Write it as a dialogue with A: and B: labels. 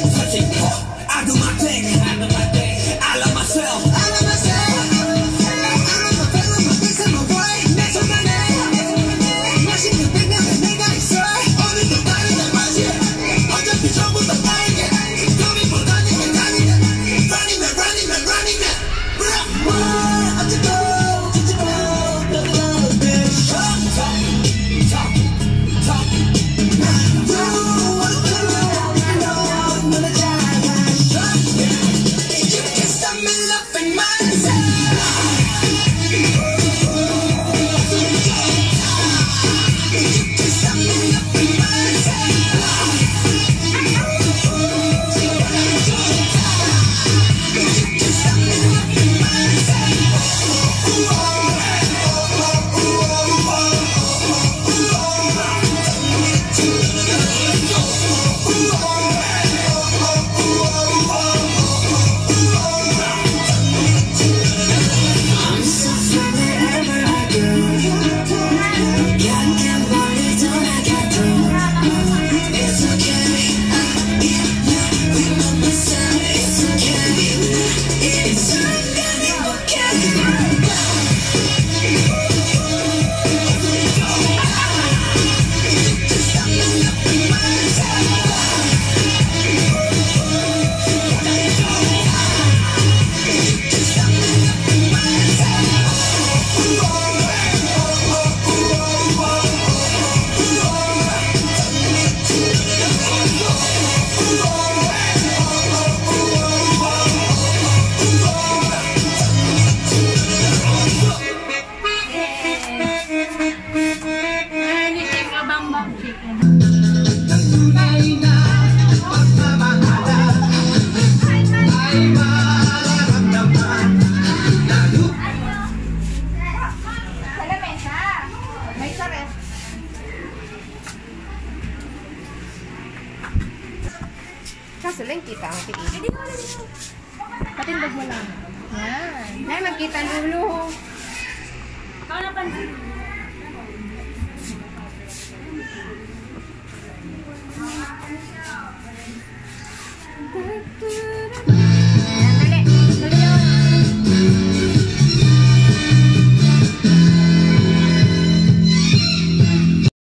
A: I do my thing. I do my thing. Kaso lang kita ang tiis.
B: Patindog mo lang. Yan.
A: Nay, magkita lulo.
B: Ikaw na pansin.
A: Da, da,